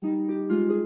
Música